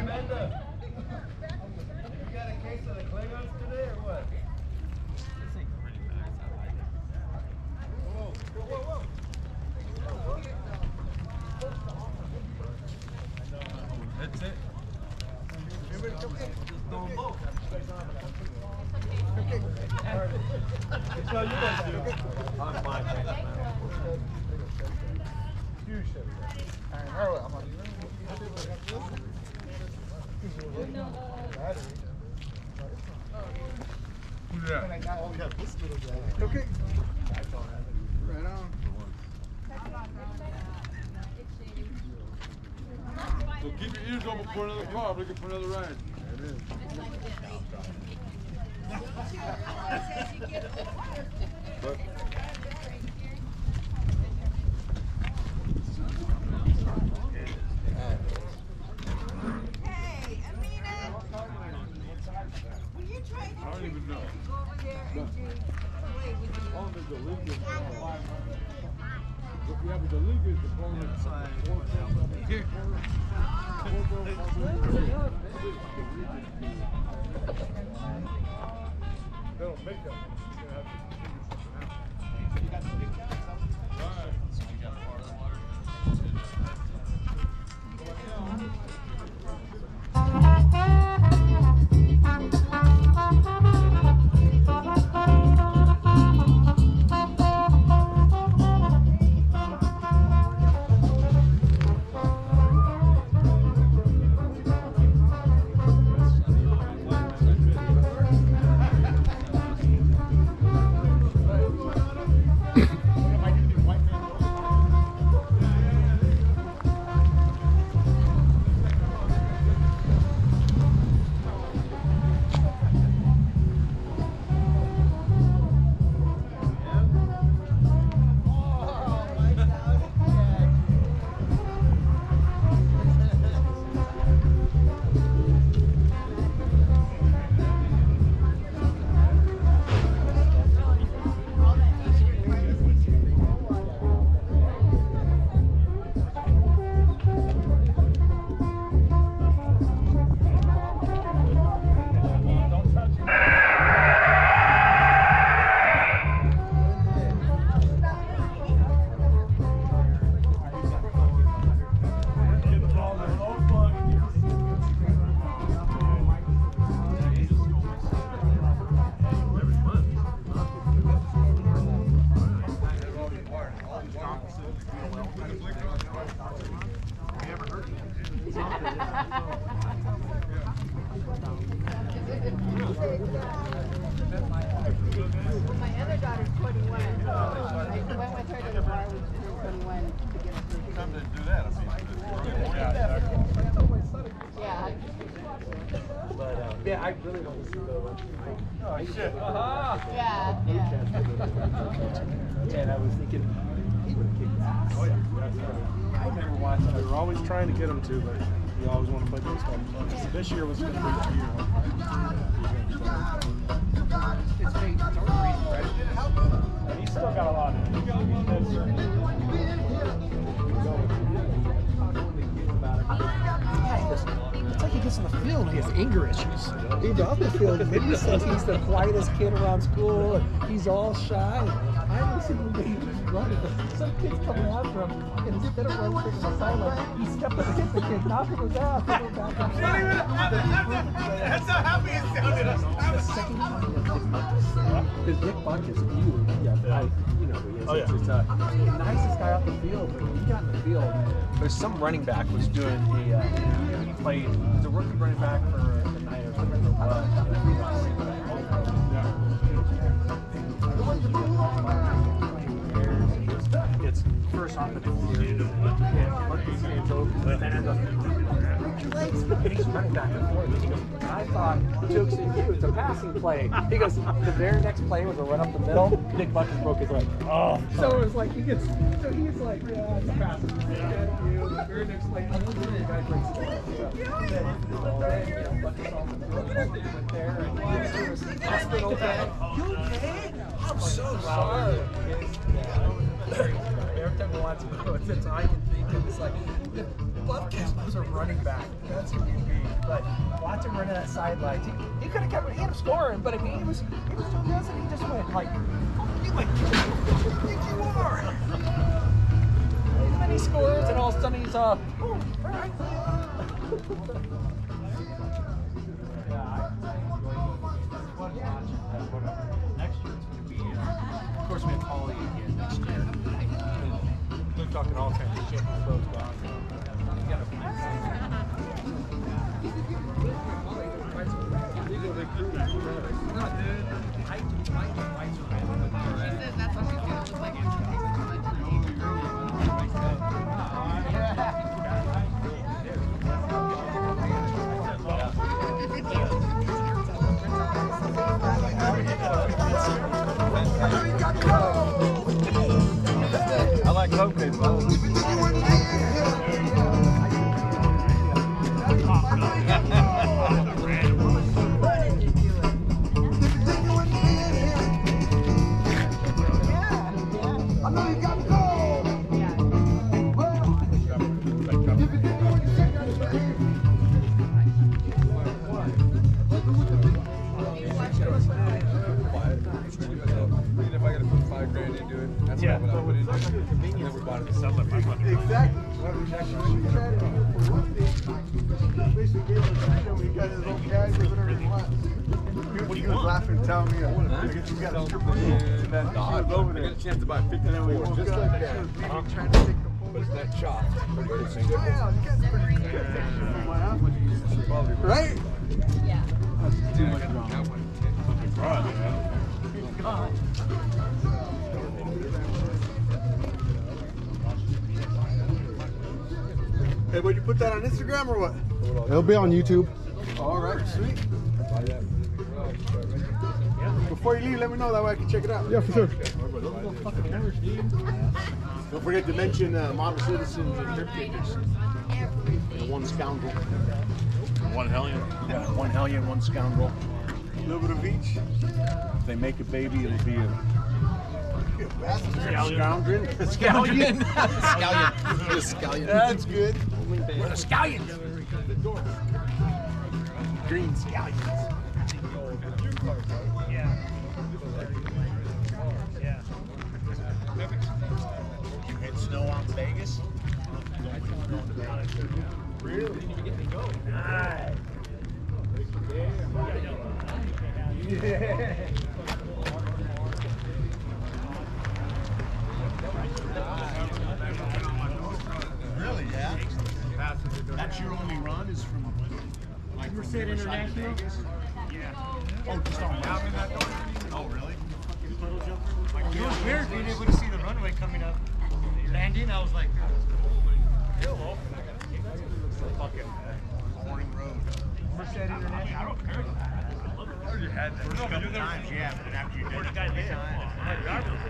Amanda. You got a case of the Klingons today or what? Whoa, whoa, whoa, That's it. Just throw them both. That's how you guys do. I'm fine, thanks, man. Okay. So keep your ears open for another car, looking for another ride. But Hey, Amina! Will you try to I don't even know. go over there and do play with you? Oh, there's a leak in the Yeah, but the leak is the Yeah. Yeah. And I was thinking he would have kicked ass. Oh yeah. I never watched. We were always trying to get him to, but we always want to play baseball. This year was going to be the year. It's great. It's already. He's still got a lot in him. It's like he gets in the field and he has anger issues. He's off the field. Maybe says he's the quietest kid around school. And he's all shy. I haven't seen him Some kid's coming after him, and instead of running to the sideline, he stepped up and hit the kid, knocked him his ass, That's how happy it sounded. the second time that Dick Buck because Buck is. Yeah, I, you know, he is. Oh, yeah. Uh, the nicest guy off the field. But when he got in the field, there's some running back was doing a. Uh, he played. He's a rookie running back for the Niners. I remember what. It's first off the field. Yeah, Marcus stands over and ends up and he's running back and forth. He goes, I thought, joke's in you, it's a passing play. He goes, the very next play was a run up the middle. Nick Buck just broke his leg. Oh. So it was like, he gets, so he's like, yeah, it's a passing play. Yeah, you. The very next play, the guy breaks his leg. So, then, you know, Buck is off the field, went there, and he was hospital bed. You okay? I'm so sorry. Every watch him, it's all I can think of is like, the was a running back. That's who you be. into that sidelines. He, he could have kept he ended up scoring, but I mean, he was he was doing this and he just went like, you went, you think you are. And then he scores, and all of a sudden he's uh, oh, it's Of course, we have We're talking all championship and both gone. You gotta find That's five grand into it, that's Yeah. what I would put into it. And then we bought it. Sounds like my money. Exactly. Basically gave him freedom, he got his own guys, do whatever he wants. What do you was want? laughing, telling me, I guess he's got a. And then She was over I got a chance to buy And then we 54 just like that. was leaving, trying to take the. But it's that chop. Pretty good thing. Yeah, the guy's pretty good. From Hey, would you put that on Instagram or what? It'll be on YouTube. All right, sweet. Before you leave, let me know that way I can check it out. Yeah, for sure. Don't forget to mention uh, model citizens and Crypt Kickers. One scoundrel. One hellion. Yeah, one hellion, one scoundrel. A little bit of each. If they make a baby, it'll be a Scallion. scoundrel. Scallion. That's good. We're the scallions. Green scallions. Yeah. Yeah. You hit snow on Vegas? Really, That's your only run is from like Riverside to Vegas? Yeah. Oh, just on Oh, really? It was weird being able to see the runway coming up. Landing, I was like, Fucking uh, Morning Road. Merced International. I don't care. I already had that. First couple times, yeah, but after you did it, the guy live? My driver's